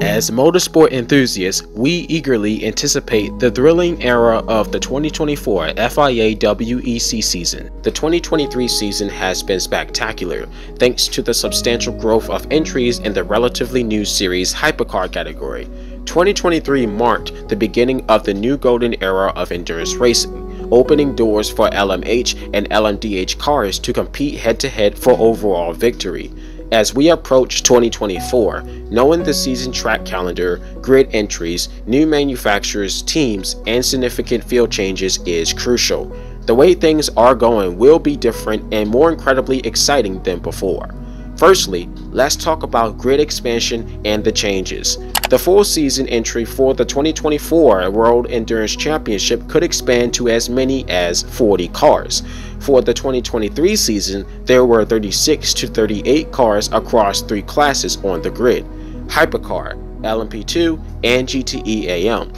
As motorsport enthusiasts, we eagerly anticipate the thrilling era of the 2024 FIA WEC season. The 2023 season has been spectacular thanks to the substantial growth of entries in the relatively new series hypercar category. 2023 marked the beginning of the new golden era of endurance racing, opening doors for LMH and LMDH cars to compete head to head for overall victory. As we approach 2024, knowing the season track calendar, grid entries, new manufacturers, teams, and significant field changes is crucial. The way things are going will be different and more incredibly exciting than before. Firstly, let's talk about grid expansion and the changes. The full season entry for the 2024 World Endurance Championship could expand to as many as 40 cars. For the 2023 season, there were 36 to 38 cars across three classes on the grid Hypercar, LMP2, and GTE AM.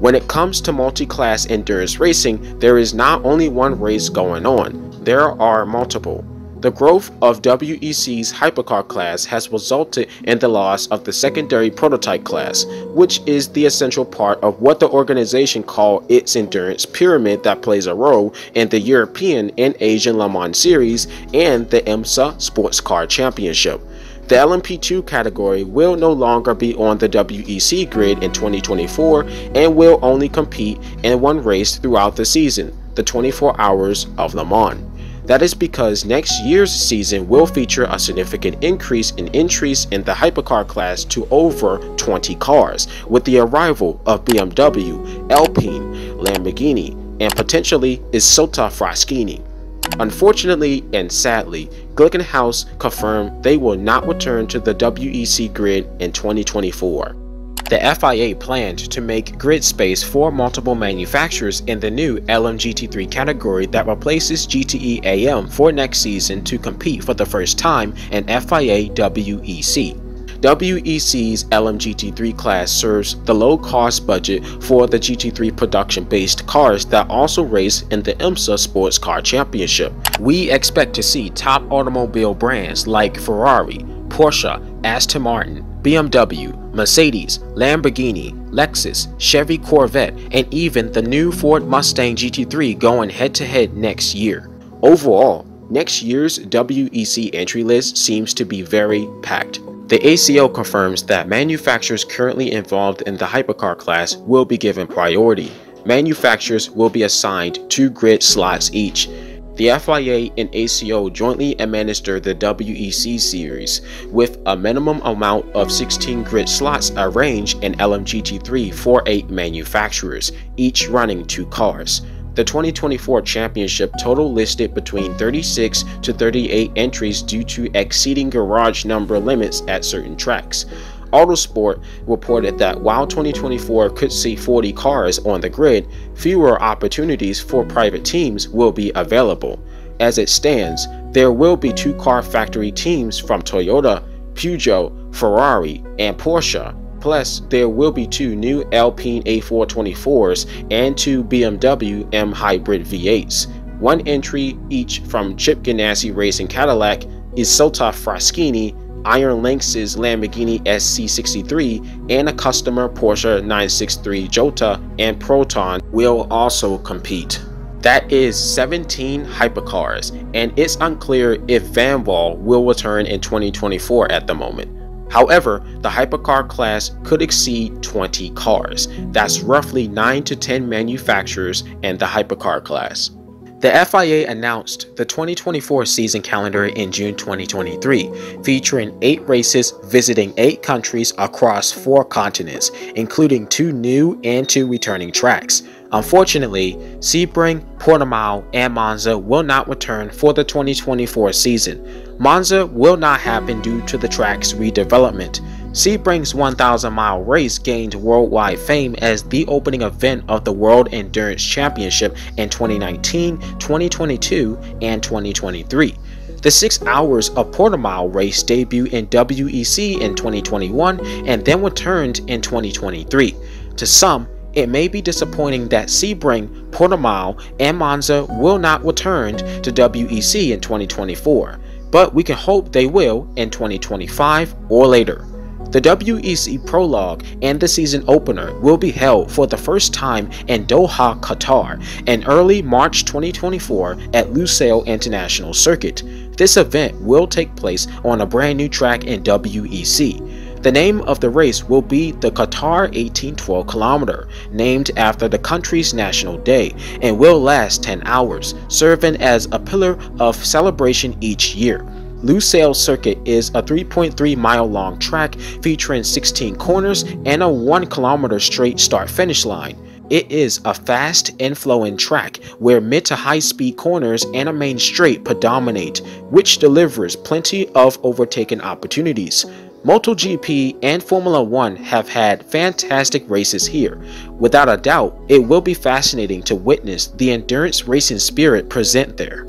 When it comes to multi class endurance racing, there is not only one race going on, there are multiple. The growth of WEC's hypercar class has resulted in the loss of the secondary prototype class, which is the essential part of what the organization call its endurance pyramid that plays a role in the European and Asian Le Mans Series and the IMSA Sports Car Championship. The LMP2 category will no longer be on the WEC grid in 2024 and will only compete in one race throughout the season, the 24 Hours of Le Mans. That is because next year's season will feature a significant increase in entries in the hypercar class to over 20 cars, with the arrival of BMW, Alpine, Lamborghini, and potentially Isotta Fraschini. Unfortunately and sadly, Glickenhaus confirmed they will not return to the WEC grid in 2024. The FIA planned to make grid space for multiple manufacturers in the new LMGT3 category that replaces GTE AM for next season to compete for the first time in FIA WEC. WEC's LMGT3 class serves the low cost budget for the GT3 production based cars that also race in the IMSA Sports Car Championship. We expect to see top automobile brands like Ferrari, Porsche, Aston Martin, BMW, Mercedes, Lamborghini, Lexus, Chevy Corvette, and even the new Ford Mustang GT3 going head to head next year. Overall, next year's WEC entry list seems to be very packed. The ACO confirms that manufacturers currently involved in the hypercar class will be given priority. Manufacturers will be assigned two grid slots each, the FIA and ACO jointly administer the WEC series, with a minimum amount of 16 grid slots arranged in LMGT3 for 8 manufacturers, each running two cars. The 2024 championship total listed between 36 to 38 entries due to exceeding garage number limits at certain tracks. Autosport reported that while 2024 could see 40 cars on the grid, fewer opportunities for private teams will be available. As it stands, there will be two car factory teams from Toyota, Peugeot, Ferrari, and Porsche. Plus, there will be two new Alpine A424s and two BMW M Hybrid V8s. One entry each from Chip Ganassi Racing Cadillac, Isotta Fraschini, Iron Lynx's Lamborghini SC63 and a customer Porsche 963 Jota and Proton will also compete. That is 17 hypercars, and it's unclear if Vanwall will return in 2024 at the moment. However, the hypercar class could exceed 20 cars. That's roughly 9 to 10 manufacturers and the hypercar class. The FIA announced the 2024 season calendar in June 2023, featuring eight races visiting eight countries across four continents, including two new and two returning tracks. Unfortunately, Sebring, Portimao, and Monza will not return for the 2024 season. Monza will not happen due to the track's redevelopment. Sebring's 1,000 mile race gained worldwide fame as the opening event of the World Endurance Championship in 2019, 2022, and 2023. The 6 Hours of Portimao race debuted in WEC in 2021 and then returned in 2023. To some, it may be disappointing that Sebring, Portimao, and Monza will not return to WEC in 2024, but we can hope they will in 2025 or later. The WEC Prologue and the season opener will be held for the first time in Doha, Qatar, in early March 2024 at Lusail International Circuit. This event will take place on a brand new track in WEC. The name of the race will be the Qatar 1812 kilometer, named after the country's national day, and will last 10 hours, serving as a pillar of celebration each year. Lusail Circuit is a 3.3 mile long track featuring 16 corners and a 1 kilometer straight start finish line. It is a fast and flowing track where mid to high speed corners and a main straight predominate, which delivers plenty of overtaking opportunities. MotoGP and Formula One have had fantastic races here. Without a doubt, it will be fascinating to witness the endurance racing spirit present there.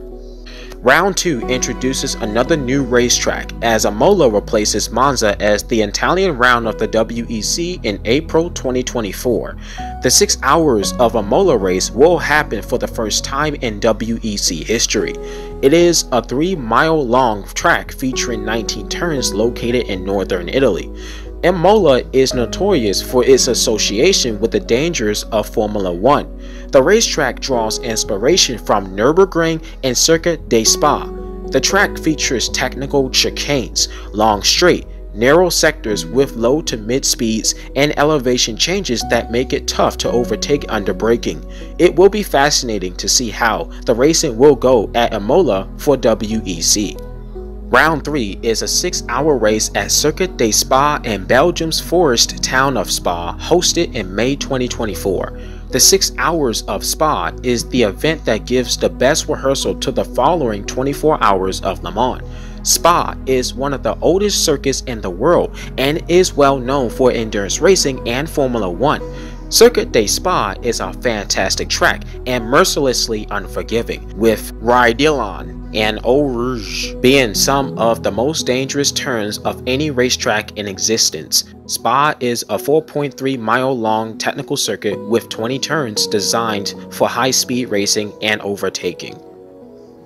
Round 2 introduces another new racetrack as Imola replaces Monza as the Italian round of the WEC in April 2024. The 6 hours of Imola race will happen for the first time in WEC history. It is a 3 mile long track featuring 19 turns located in northern Italy. Imola is notorious for its association with the dangers of Formula One. The racetrack draws inspiration from Nürburgring and Circuit de Spa. The track features technical chicanes, long straight, narrow sectors with low to mid speeds and elevation changes that make it tough to overtake under braking. It will be fascinating to see how the racing will go at Imola for WEC. Round 3 is a 6 hour race at Circuit de Spa in Belgium's forest town of Spa, hosted in May 2024. The 6 hours of Spa is the event that gives the best rehearsal to the following 24 hours of Le Mans. Spa is one of the oldest circuits in the world and is well known for endurance racing and Formula One. Circuit de Spa is a fantastic track and mercilessly unforgiving, with Raidillon and Eau Rouge being some of the most dangerous turns of any racetrack in existence. Spa is a 4.3 mile long technical circuit with 20 turns designed for high speed racing and overtaking.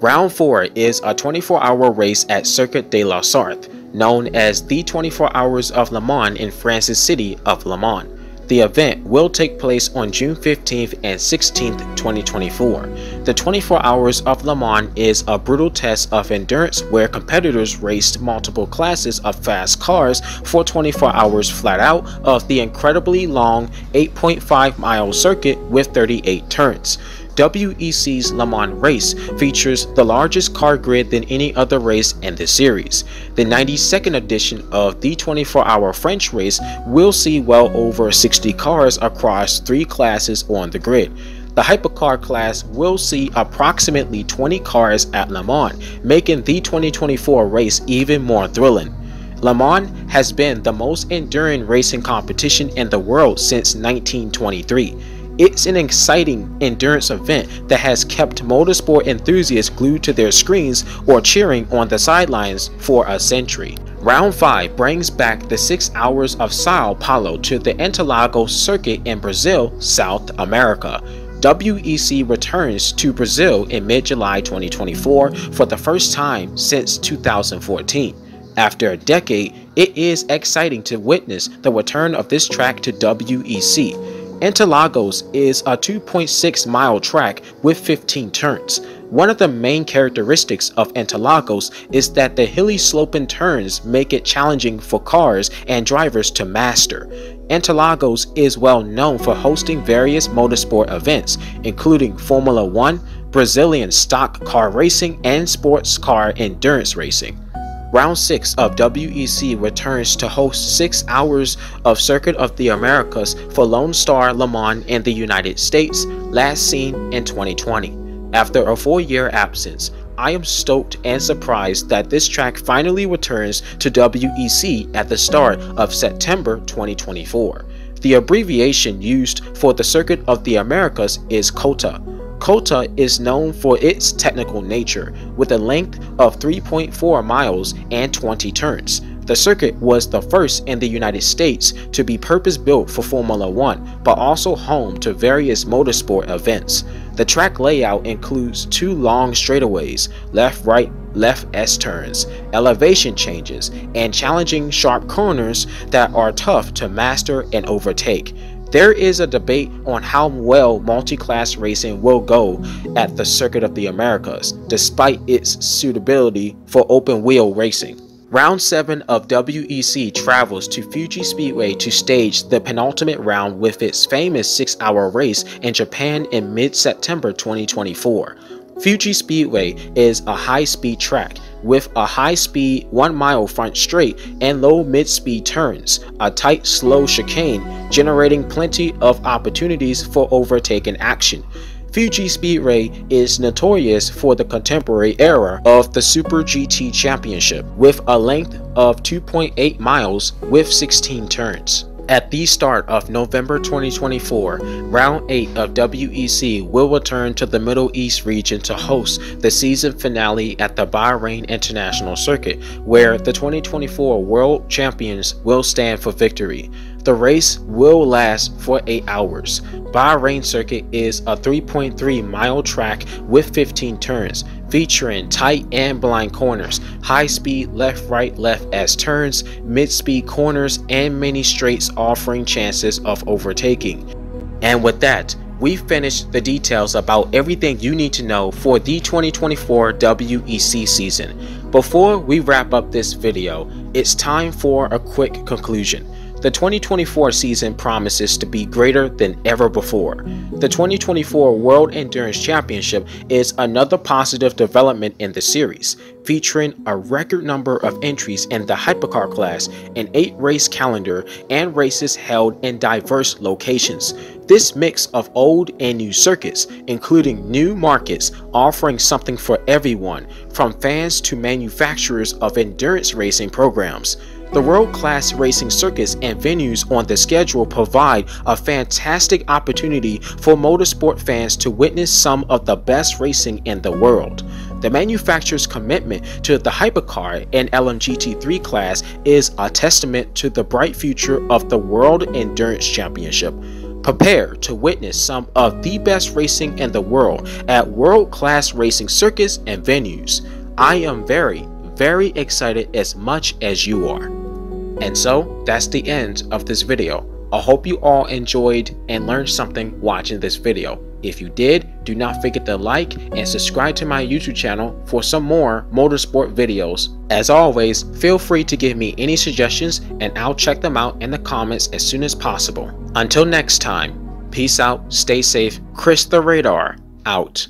Round 4 is a 24 hour race at Circuit de la Sarthe, known as the 24 Hours of Le Mans in France's city of Le Mans. The event will take place on June 15th and 16th, 2024. The 24 Hours of Le Mans is a brutal test of endurance where competitors raced multiple classes of fast cars for 24 hours flat out of the incredibly long 8.5 mile circuit with 38 turns. WEC's Le Mans race features the largest car grid than any other race in the series. The 92nd edition of the 24 hour French race will see well over 60 cars across three classes on the grid. The hypercar class will see approximately 20 cars at Le Mans, making the 2024 race even more thrilling. Le Mans has been the most enduring racing competition in the world since 1923. It's an exciting endurance event that has kept motorsport enthusiasts glued to their screens or cheering on the sidelines for a century. Round 5 brings back the 6 hours of Sao Paulo to the Interlagos circuit in Brazil, South America. WEC returns to Brazil in mid-July 2024 for the first time since 2014. After a decade, it is exciting to witness the return of this track to WEC. Interlagos is a 2.6 mile track with 15 turns. One of the main characteristics of Interlagos is that the hilly sloping turns make it challenging for cars and drivers to master. Interlagos is well known for hosting various motorsport events, including Formula One, Brazilian stock car racing, and sports car endurance racing. Round 6 of WEC returns to host 6 hours of Circuit of the Americas for Lone Star Le Mans in the United States, last seen in 2020. After a 4-year absence, I am stoked and surprised that this track finally returns to WEC at the start of September 2024. The abbreviation used for the Circuit of the Americas is COTA, COTA is known for its technical nature, with a length of 3.4 miles and 20 turns. The circuit was the first in the United States to be purpose built for Formula One, but also home to various motorsport events. The track layout includes two long straightaways, left, right, left S turns, elevation changes, and challenging sharp corners that are tough to master and overtake. There is a debate on how well multi-class racing will go at the Circuit of the Americas, despite its suitability for open-wheel racing. Round 7 of WEC travels to Fuji Speedway to stage the penultimate round with its famous 6-hour race in Japan in mid-September 2024. Fuji Speedway is a high-speed track with a high-speed 1-mile front straight and low mid-speed turns, a tight slow chicane generating plenty of opportunities for overtaking action. Fuji Speedway is notorious for the contemporary era of the Super GT Championship, with a length of 2.8 miles with 16 turns. At the start of November 2024, Round 8 of WEC will return to the Middle East region to host the season finale at the Bahrain International Circuit, where the 2024 World Champions will stand for victory. The race will last for 8 hours. Bahrain Circuit is a 3.3 mile track with 15 turns, featuring tight and blind corners, high speed left right left S turns, mid speed corners, and many straights offering chances of overtaking. And with that, we've finished the details about everything you need to know for the 2024 WEC season. Before we wrap up this video, it's time for a quick conclusion. The 2024 season promises to be greater than ever before. The 2024 World Endurance Championship is another positive development in the series, featuring a record number of entries in the hypercar class, an 8 race calendar, and races held in diverse locations. This mix of old and new circuits, including new markets, offering something for everyone, from fans to manufacturers of endurance racing programs. The world-class racing circuits and venues on the schedule provide a fantastic opportunity for motorsport fans to witness some of the best racing in the world. The manufacturer's commitment to the hypercar and LMGT3 class is a testament to the bright future of the World Endurance Championship. Prepare to witness some of the best racing in the world at world-class racing circuits and venues. I am very, very excited as much as you are. And so that's the end of this video. I hope you all enjoyed and learned something watching this video. If you did, do not forget to like and subscribe to my YouTube channel for some more motorsport videos. As always, feel free to give me any suggestions and I'll check them out in the comments as soon as possible. Until next time, peace out, stay safe, Chris the Radar, out.